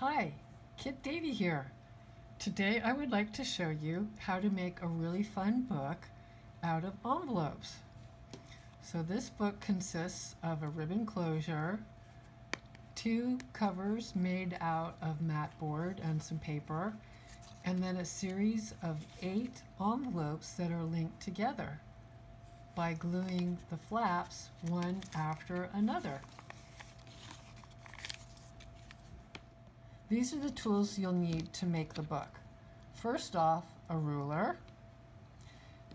Hi, Kit Davey here. Today I would like to show you how to make a really fun book out of envelopes. So this book consists of a ribbon closure, two covers made out of mat board and some paper, and then a series of eight envelopes that are linked together by gluing the flaps one after another. These are the tools you'll need to make the book. First off, a ruler,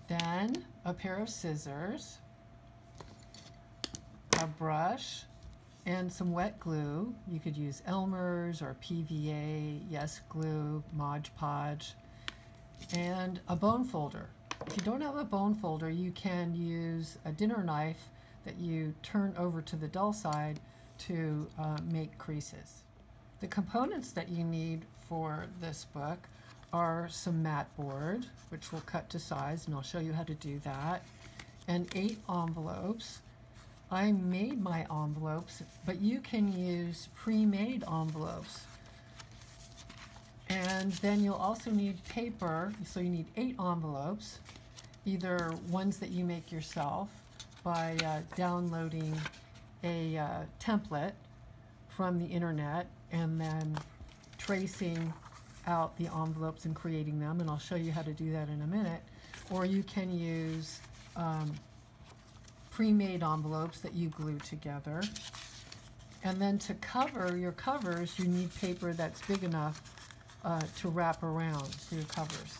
then a pair of scissors, a brush, and some wet glue. You could use Elmer's or PVA, Yes Glue, Mod Podge, and a bone folder. If you don't have a bone folder, you can use a dinner knife that you turn over to the dull side to uh, make creases. The components that you need for this book are some mat board, which we'll cut to size, and I'll show you how to do that, and eight envelopes. I made my envelopes, but you can use pre-made envelopes. And then you'll also need paper, so you need eight envelopes, either ones that you make yourself by uh, downloading a uh, template from the internet and then tracing out the envelopes and creating them, and I'll show you how to do that in a minute. Or you can use um, pre-made envelopes that you glue together. And then to cover your covers, you need paper that's big enough uh, to wrap around your covers.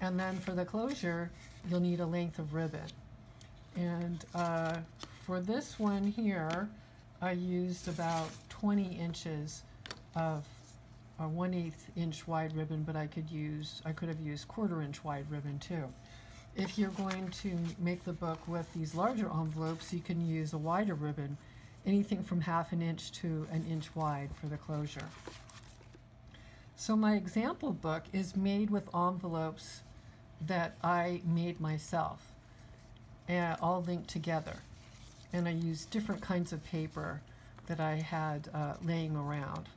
And then for the closure, you'll need a length of ribbon. And uh, for this one here, I used about 20 inches of a 1 8 inch wide ribbon, but I could use, I could have used quarter inch wide ribbon too. If you're going to make the book with these larger envelopes, you can use a wider ribbon, anything from half an inch to an inch wide for the closure. So my example book is made with envelopes that I made myself, and all linked together. And I used different kinds of paper that I had uh, laying around.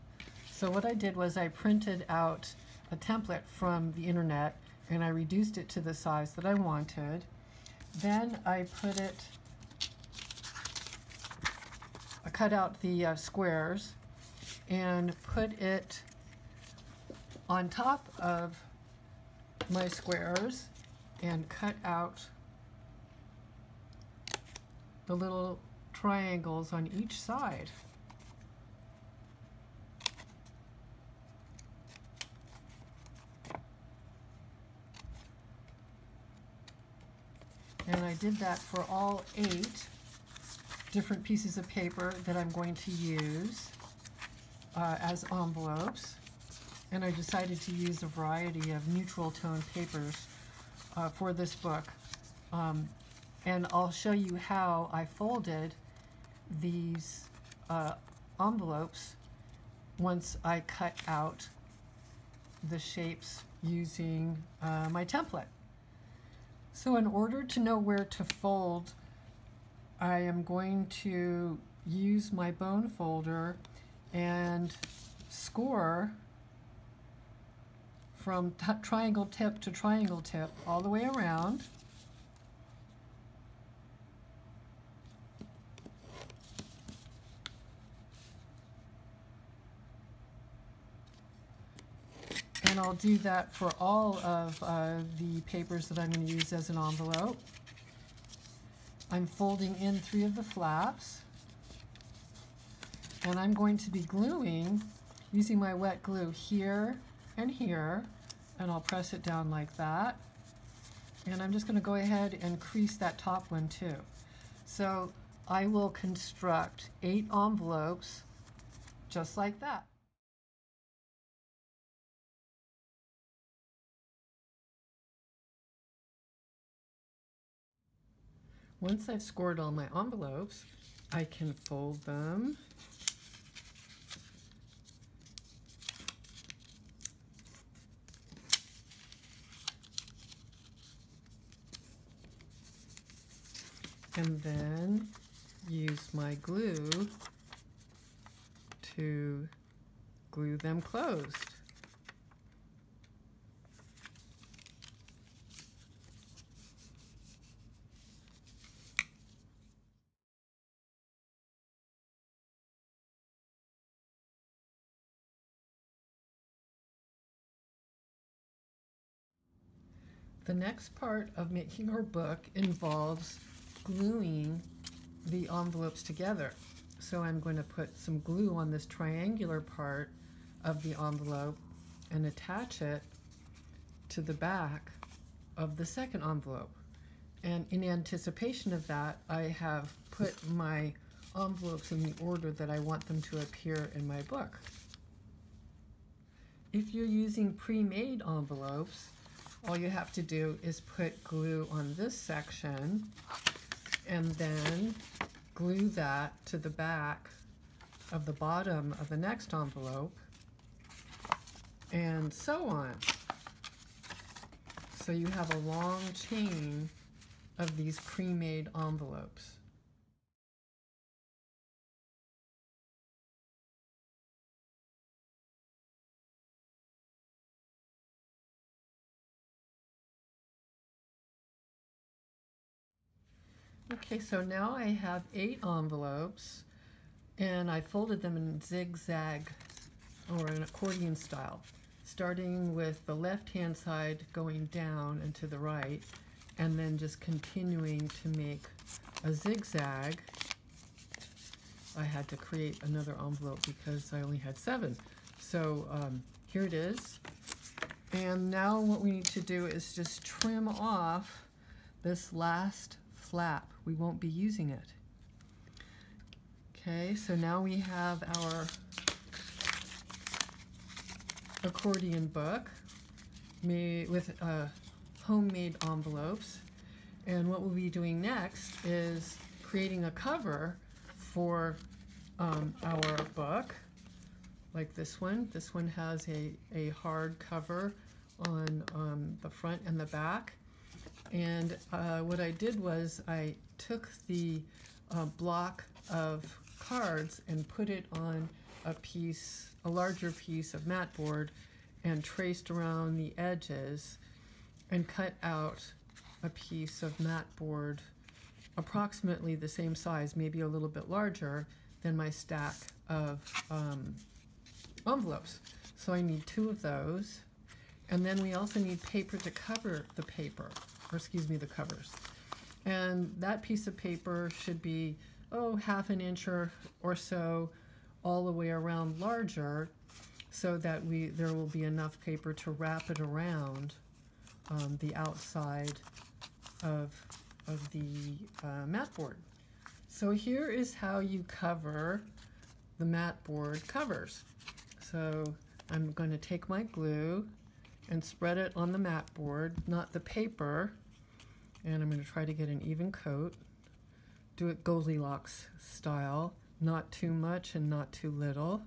So what I did was I printed out a template from the internet and I reduced it to the size that I wanted. Then I put it, I cut out the uh, squares and put it on top of my squares and cut out the little triangles on each side. And I did that for all eight different pieces of paper that I'm going to use uh, as envelopes. And I decided to use a variety of neutral tone papers uh, for this book. Um, and I'll show you how I folded these uh, envelopes once I cut out the shapes using uh, my template. So in order to know where to fold, I am going to use my bone folder and score from triangle tip to triangle tip all the way around. And I'll do that for all of uh, the papers that I'm going to use as an envelope. I'm folding in three of the flaps. And I'm going to be gluing, using my wet glue here and here, and I'll press it down like that. And I'm just going to go ahead and crease that top one too. So I will construct eight envelopes just like that. Once I've scored all my envelopes, I can fold them. And then use my glue to glue them closed. The next part of making our book involves gluing the envelopes together. So I'm going to put some glue on this triangular part of the envelope and attach it to the back of the second envelope. And in anticipation of that, I have put my envelopes in the order that I want them to appear in my book. If you're using pre-made envelopes, all you have to do is put glue on this section and then glue that to the back of the bottom of the next envelope and so on. So you have a long chain of these pre-made envelopes. Okay, so now I have eight envelopes and I folded them in zigzag or an accordion style, starting with the left-hand side going down and to the right, and then just continuing to make a zigzag. I had to create another envelope because I only had seven. So um, here it is. And now what we need to do is just trim off this last flap. We won't be using it. Okay, so now we have our accordion book made with uh, homemade envelopes. And what we'll be doing next is creating a cover for um, our book, like this one. This one has a, a hard cover on um, the front and the back. And uh, what I did was I took the uh, block of cards and put it on a piece, a larger piece of mat board and traced around the edges and cut out a piece of mat board approximately the same size, maybe a little bit larger than my stack of um, envelopes. So I need two of those. And then we also need paper to cover the paper or excuse me, the covers. And that piece of paper should be, oh, half an inch or, or so all the way around larger so that we there will be enough paper to wrap it around um, the outside of, of the uh, mat board. So here is how you cover the mat board covers. So I'm going to take my glue and spread it on the mat board, not the paper, and I'm going to try to get an even coat. Do it Goldilocks style, not too much and not too little.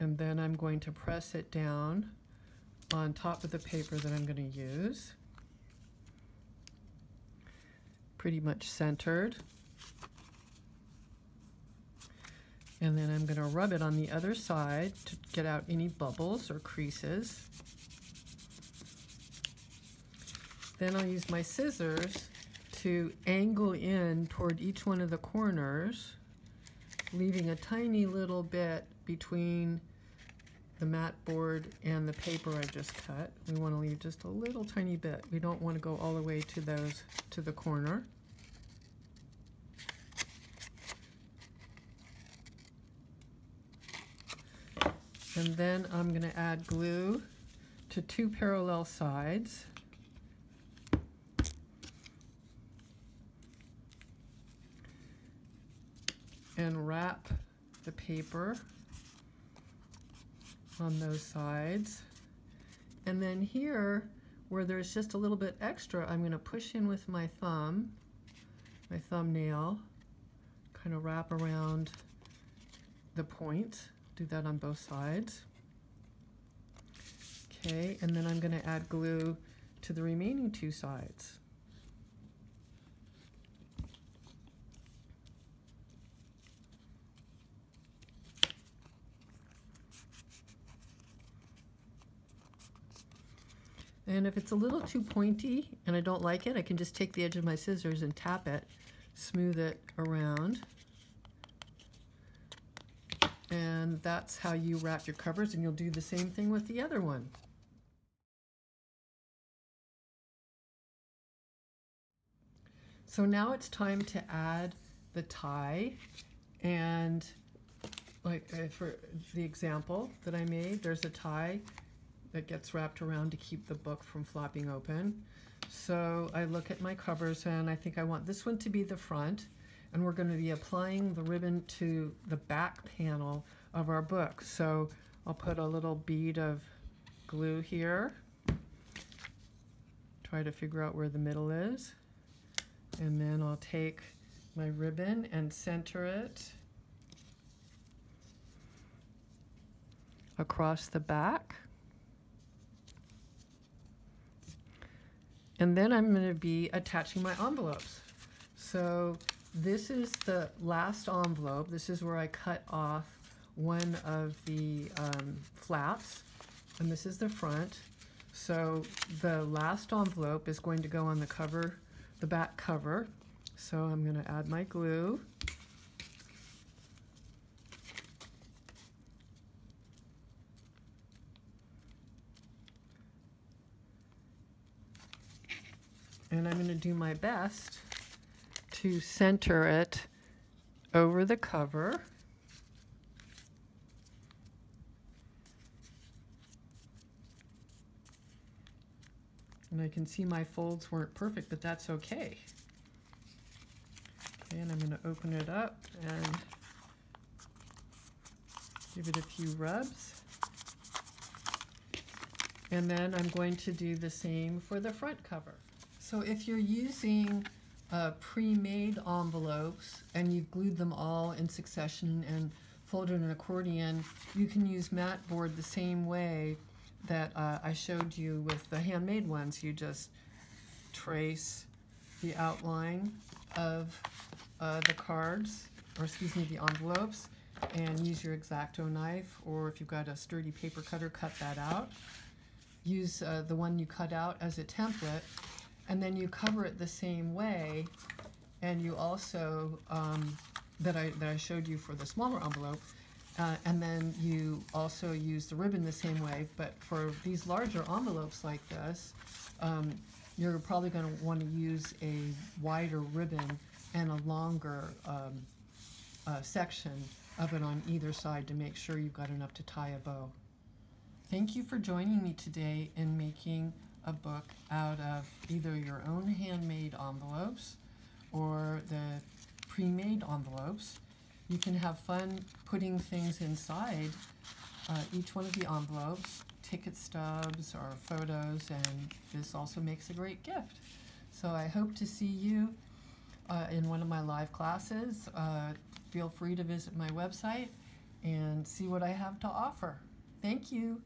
And then I'm going to press it down on top of the paper that I'm going to use. Pretty much centered. And then I'm going to rub it on the other side to get out any bubbles or creases. Then I'll use my scissors to angle in toward each one of the corners, leaving a tiny little bit between the mat board and the paper I just cut. We want to leave just a little tiny bit. We don't want to go all the way to those to the corner. And then I'm going to add glue to two parallel sides. And wrap the paper on those sides. And then here, where there's just a little bit extra, I'm going to push in with my thumb, my thumbnail, kind of wrap around the point. Do that on both sides. Okay, and then I'm going to add glue to the remaining two sides. And if it's a little too pointy and I don't like it, I can just take the edge of my scissors and tap it, smooth it around. And that's how you wrap your covers and you'll do the same thing with the other one. So now it's time to add the tie and like uh, for the example that I made, there's a tie that gets wrapped around to keep the book from flopping open. So I look at my covers and I think I want this one to be the front and we're going to be applying the ribbon to the back panel of our book. So I'll put a little bead of glue here, try to figure out where the middle is, and then I'll take my ribbon and center it across the back. And then I'm going to be attaching my envelopes. So this is the last envelope. This is where I cut off one of the um, flaps, and this is the front. So the last envelope is going to go on the cover, the back cover. So I'm going to add my glue. And I'm going to do my best to center it over the cover. And I can see my folds weren't perfect, but that's okay. Okay, and I'm going to open it up and give it a few rubs. And then I'm going to do the same for the front cover. So if you're using uh, pre-made envelopes and you've glued them all in succession and folded an accordion, you can use mat board the same way that uh, I showed you with the handmade ones. You just trace the outline of uh, the cards, or excuse me, the envelopes, and use your X-Acto knife, or if you've got a sturdy paper cutter, cut that out. Use uh, the one you cut out as a template, and then you cover it the same way and you also um, that I that I showed you for the smaller envelope uh, and then you also use the ribbon the same way but for these larger envelopes like this um, you're probably going to want to use a wider ribbon and a longer um, uh, section of it on either side to make sure you've got enough to tie a bow. Thank you for joining me today in making a book out of either your own handmade envelopes or the pre-made envelopes. You can have fun putting things inside uh, each one of the envelopes, ticket stubs or photos, and this also makes a great gift. So I hope to see you uh, in one of my live classes. Uh, feel free to visit my website and see what I have to offer. Thank you.